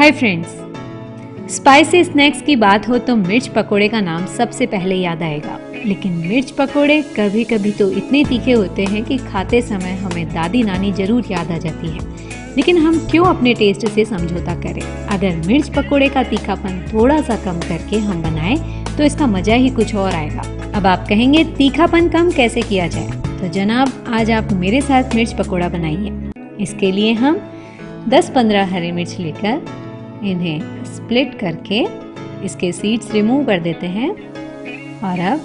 Hi friends spicy snacks की बात हो तो मिर्च पकोड़े का नाम सबसे पहले याद आएगा। लेकिन मिर्च पकोड़े कभी कभी तो इतने तीखे होते हैं कि खाते समय हमें दादी नानी ज़रूर याद आ जाती है। लेकिन हम क्यों अपने टेस्ट से समझौता करें? अगर मिर्च पकोड़े का तीखापन थोड़ा सा कम करके हम बनाएँ तो इसका मज़ा ही कुछ और आएगा। अब आप कहेंगे, तीखापन कम कैसे किया जाए? तो जनाब, आज आप मेरे साथ मिर्च पकोड़ा बनाइए। इसके लिए हम 10-15 हरी मिर्च लेकर इन्हें स्प्लिट करके इसके सीड्स रिमूव कर देते हैं। और अब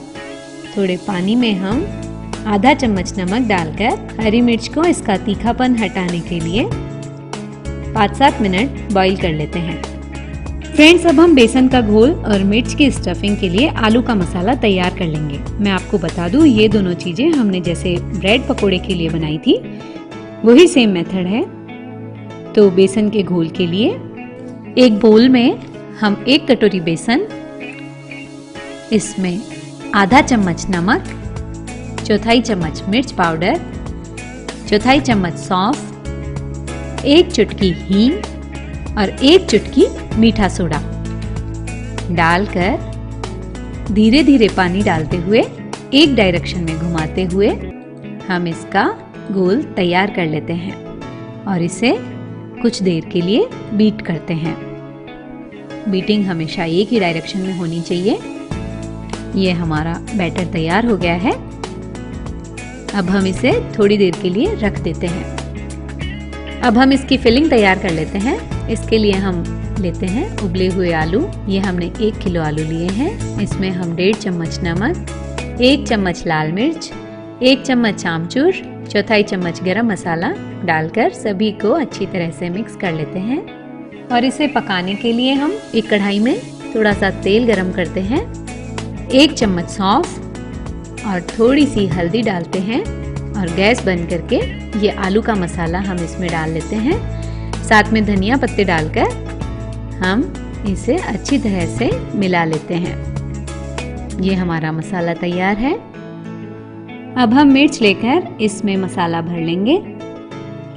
थोड़े पानी में हम आधा चम्मच नमक डालकर हरी मिर्च को इसका तीखापन हटाने के लिए पाँच सात मिनट बॉईल कर लेते हैं। फ्रेंड्स अब हम बेसन का घोल और मिर्च की स्टफिंग के लिए आलू का मसाला तैयार कर लेंगे। मैं आपको बता दूँ, ये दोनों चीज़ें हमने जैसे ब्रेड पकोड़े के लिए बनाई थी, वही सेम मेथड है। तो बेसन के घोल के लिए एक बोल में हम एक कटोरी बेसन, इसमें आधा चम्मच नमक, चौथाई चम्मच मिर्च पाउडर, चौथाई चम्मच सौंफ, एक चुटकी हींग और एक चुटकी मीठा सोडा। डालकर धीरे धीरे पानी डालते हुए एक डायरेक्शन में घुमाते हुए हम इसका घोल तैयार कर लेते हैं और इसे कुछ देर के लिए बीट करते हैं। बीटिंग हमेशा एक ही डायरेक्शन में होनी चाहिए। ये हमारा बैटर तैयार हो गया है। अब हम इसे थोड़ी देर के लिए रख देते हैं। अब हम इसकी फिलिंग तैयार कर लेते हैं। इसके लिए हम लेते हैं उबले हुए आलू। ये हमने एक किलो आलू लिए हैं। इसमें हम डेढ़ चम्मच नमक, एक चम्मच लाल मिर्च, एक चम्मच आमचूर, चौथाई चम्मच गरम मसाला डालकर सभी को अच्छी तरह से मिक्स कर लेते हैं। और इसे पकाने के लिए हम एक कढ़ाई में थोड़ा सा तेल गरम करते हैं, एक चम्मच सौंफ और थोड़ी सी हल्दी डालते हैं और गैस बंद करके ये आलू का मसाला हम इसमें डाल लेते हैं। साथ में धनिया पत्ते डालकर हम इसे अच्छी तरह से मिला लेते हैं। ये हमारा मसाला तैयार है। अब हम मिर्च लेकर इसमें मसाला भर लेंगे।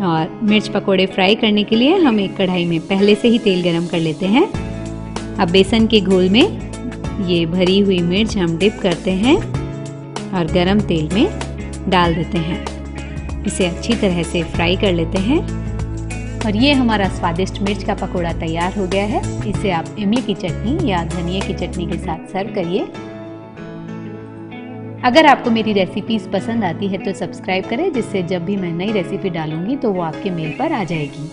और मिर्च पकोड़े फ्राई करने के लिए हम एक कढ़ाई में पहले से ही तेल गरम कर लेते हैं। अब बेसन के घोल में ये भरी हुई मिर्च हम डिप करते हैं और गरम तेल में डाल देते हैं। इसे अच्छी तरह से फ्राई कर लेते हैं। और ये हमारा स्वादिष्ट मिर्च का पकोड़ा तैयार हो गया है। इसे आप इमली की चटनी या धनिया की चटनी के साथ सर्व करिए। अगर आपको मेरी रेसिपीज़ पसंद आती है तो सब्सक्राइब करें, जिससे जब भी मैं नई रेसिपी डालूँगी तो वो आपके मेल पर आ जाएगी।